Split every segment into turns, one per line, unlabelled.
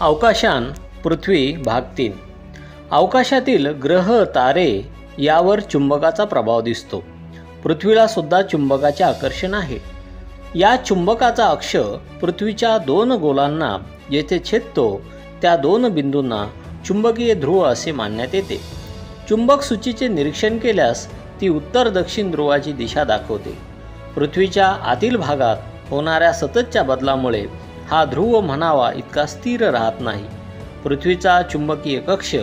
अवकाशान पृथ्वी भाग तीन. अवकाशातील ग्रह तारे यावर चुंबकाचा प्रभाव दिसतो. पृथ्वीला सुद्धा चुंबकाचे आकर्षण आहे. या चुंबकाचा अक्ष पृथ्वीच्या दोन गोलांना जेथे छेदतो त्या दोन बिंदूंना चुंबकीय ध्रुव असे मानण्यात येते. चुंबक सूचीचे निरीक्षण केल्यास ती उत्तर दक्षिण ध्रुवाची दिशा दाखवते. पृथ्वीच्या आतील भागात होणाऱ्या सततच्या बदलामुळे हा ध्रुव म्हणावा इतका स्थिर राहत नाही. पृथ्वीचा चुंबकीय कक्ष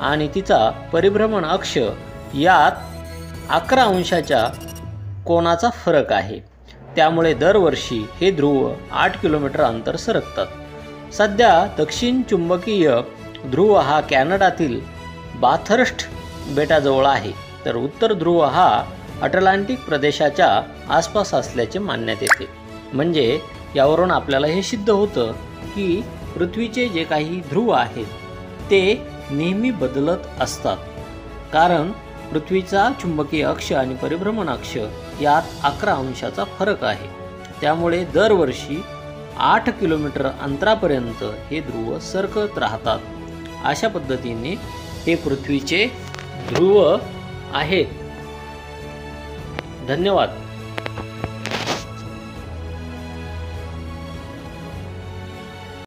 आणि तिचा परिभ्रमण अक्ष यात अकरा अंशाच्या कोणाचा फरक आहे. त्यामुळे दरवर्षी हे ध्रुव आठ किलोमीटर अंतर सरकतात. सध्या दक्षिण चुंबकीय ध्रुव हा कॅनडातील बाथर्स्ट बेटाजवळ आहे. तर उत्तर ध्रुव हा अटलांटिक प्रदेशाच्या आसपास असल्याचे मानण्यात येते. म्हणजे यावरून आपल्याला हे सिद्ध होतं की पृथ्वीचे जे काही ध्रुव आहेत ते नेहमी बदलत असतात. कारण पृथ्वीचा चुंबकीय अक्ष आणि परिभ्रमण अक्ष यात अकरा अंशाचा फरक आहे. त्यामुळे दरवर्षी आठ किलोमीटर अंतरापर्यंत हे ध्रुव सरकत राहतात. अशा पद्धतीने हे पृथ्वीचे ध्रुव आहेत. धन्यवाद.